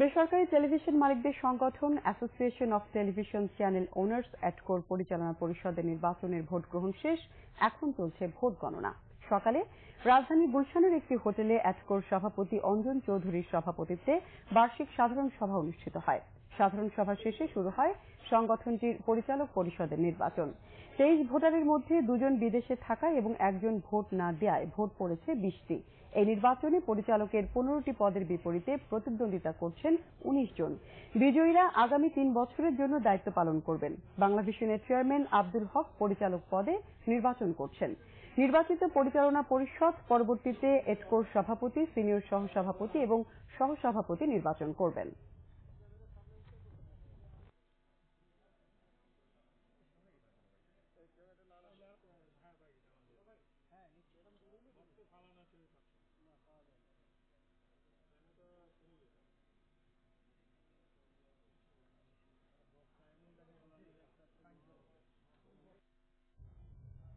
বেসরকারি টেলিভিশন মালিকদের সংগঠন association of television channel owners অ্যাটকোর পরিচালনা পরিষদের নির্বাচনের ভোট গ্রহণ শেষ। এখন চলছে ভোট গণনা। সকালে রাজধানীর গুলশানের একটি হোটেলে অ্যাটকোর সভাপতি অঞ্জন চৌধুরীর সভাপতিত্বে বার্ষিক সাধারণ সভা অনুষ্ঠিত হয়। সাধারণ সভা শেষে শুরু হয় সংগঠনটির পরিচালক পরিষদের নির্বাচন। তেইশ ভোটারের মধ্যে দুজন বিদেশে থাকা এবং একজন ভোট না দেয়ায় ভোট পড়েছে বিশটি। এই নির্বাচনে পরিচালকের পনেরোটি পদের বিপরীতে প্রতিদ্বন্দ্বিতা করছেন উনিশ জন। বিজয়ীরা আগামী তিন বছরের জন্য দায়িত্ব পালন করবেন। বাংলাভিশনের চেয়ারম্যান আব্দুল হক পরিচালক পদে নির্বাচন করছেন। নির্বাচিত পরিচালনা পরিষদ পরবর্তীতে এটকোর সভাপতি, সিনিয়র সহসভাপতি এবং সহসভাপতি নির্বাচন করবেন।